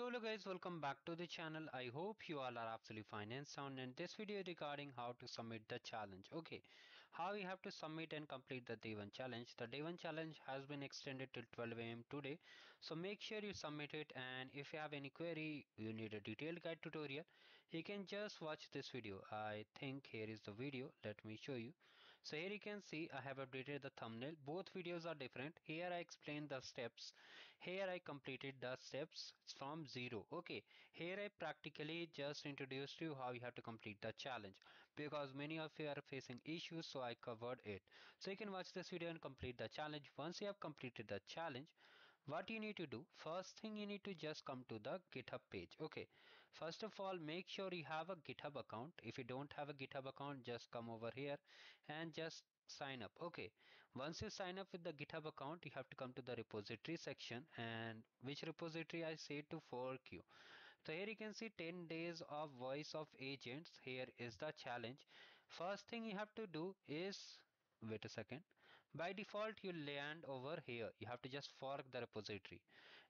Hello guys welcome back to the channel. I hope you all are absolutely fine and sound. In this video regarding how to submit the challenge. Okay how you have to submit and complete the day one challenge. The day one challenge has been extended till 12 am today. So make sure you submit it. And if you have any query you need a detailed guide tutorial. You can just watch this video. I think here is the video. Let me show you so here you can see I have updated the thumbnail. Both videos are different. Here I explained the steps. Here I completed the steps from zero. Okay. Here I practically just introduced you how you have to complete the challenge because many of you are facing issues so I covered it. So you can watch this video and complete the challenge. Once you have completed the challenge what you need to do first thing you need to just come to the github page. Okay first of all make sure you have a github account. If you don't have a github account just come over here and just sign up. Okay. Once you sign up with the github account you have to come to the repository section. And which repository? I say to fork you. So here you can see 10 days of voice of agents. Here is the challenge. First thing you have to do is wait a second by default you land over here. You have to just fork the repository.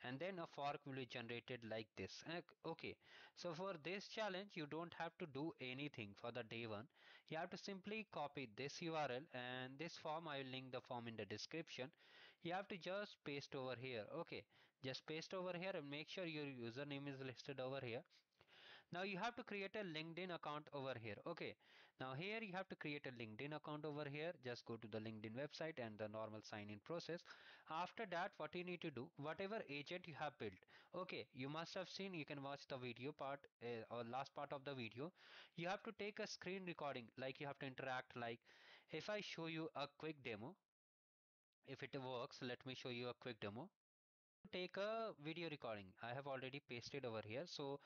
And then a fork will be generated like this. Okay. So for this challenge you don't have to do anything for the day one. You have to simply copy this url and this form. I will link the form in the description. You have to just paste over here. Okay. Just paste over here and make sure your username is listed over here now you have to create a linkedin account over here. Okay. Now here you have to create a linkedin account over here. Just go to the linkedin website and the normal sign in process. After that what you need to do whatever agent you have built. Okay. You must have seen you can watch the video part uh, or last part of the video. You have to take a screen recording. Like you have to interact. Like if i show you a quick demo if it works let me show you a quick demo. Take a video recording. I have already pasted over here. So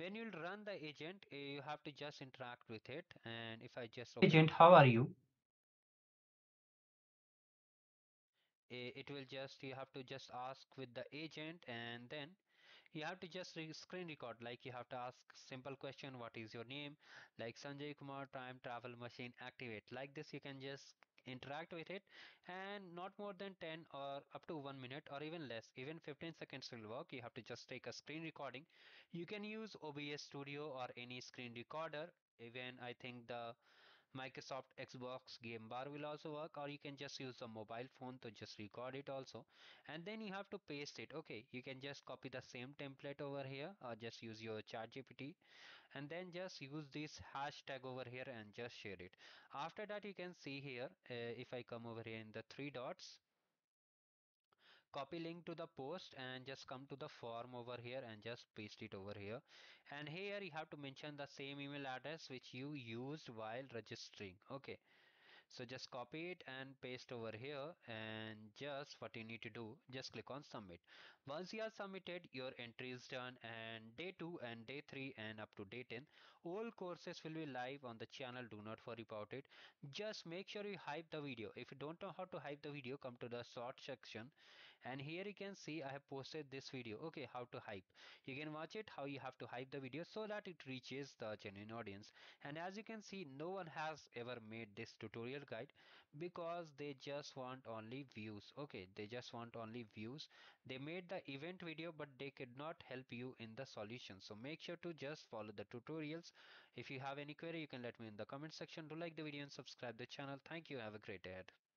when you'll run the agent eh, you have to just interact with it. And if I just agent how are you? Eh, it will just you have to just ask with the agent and then you have to just re screen record. Like you have to ask simple question what is your name? Like Sanjay Kumar time travel machine activate. Like this you can just interact with it and not more than 10 or up to 1 minute or even less even 15 seconds will work. You have to just take a screen recording. You can use OBS studio or any screen recorder. Even I think the Microsoft Xbox game bar will also work or you can just use a mobile phone to just record it also. And then you have to paste it. Okay you can just copy the same template over here or just use your chat GPT and then just use this hashtag over here and just share it. After that you can see here uh, if I come over here in the three dots copy link to the post and just come to the form over here and just paste it over here. And here you have to mention the same email address which you used while registering. Okay. So just copy it and paste over here and just what you need to do just click on submit. Once you are submitted your entry is done and day 2 and day 3 and up to day 10 all courses will be live on the channel. Do not worry about it. Just make sure you hype the video. If you don't know how to hype the video come to the short section and here you can see I have posted this video. Okay how to hype. You can watch it how you have to hype the video so that it reaches the genuine audience. And as you can see no one has ever made this tutorial guide because they just want only views. Okay they just want only views. They made the event video but they could not help you in the solution. So make sure to just follow the tutorials. If you have any query you can let me in the comment section do like the video and subscribe the channel. Thank you. Have a great day